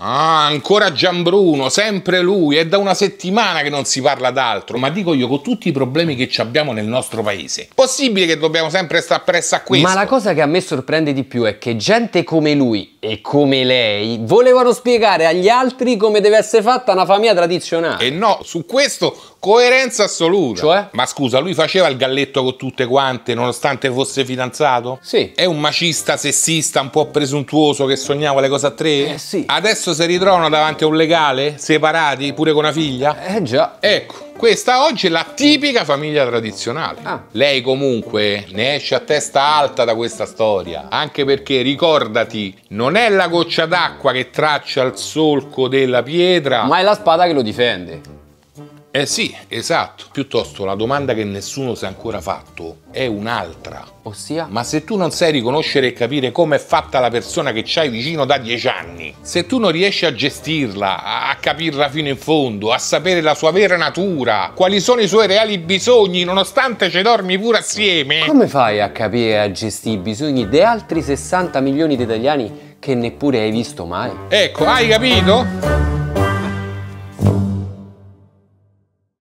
Ah, ancora Gianbruno, sempre lui, è da una settimana che non si parla d'altro, ma dico io, con tutti i problemi che ci abbiamo nel nostro paese, possibile che dobbiamo sempre stare presso a questo? Ma la cosa che a me sorprende di più è che gente come lui e come lei volevano spiegare agli altri come deve essere fatta una famiglia tradizionale. E no, su questo coerenza assoluta. Cioè? Ma scusa, lui faceva il galletto con tutte quante nonostante fosse fidanzato? Sì. È un macista sessista un po' presuntuoso che sognava le cose a tre? Eh, sì. Adesso si ritrovano davanti a un legale, separati, pure con una figlia? Eh già. Ecco, questa oggi è la tipica famiglia tradizionale. Ah. Lei comunque ne esce a testa alta da questa storia, anche perché ricordati, non è la goccia d'acqua che traccia il solco della pietra. Ma è la spada che lo difende. Eh sì, esatto. Piuttosto la domanda che nessuno si è ancora fatto è un'altra. Ossia? Ma se tu non sai riconoscere e capire come è fatta la persona che c'hai vicino da dieci anni, se tu non riesci a gestirla, a capirla fino in fondo, a sapere la sua vera natura, quali sono i suoi reali bisogni, nonostante ci dormi pure assieme. Come fai a capire e a gestire i bisogni di altri 60 milioni di italiani che neppure hai visto mai? Ecco, hai capito?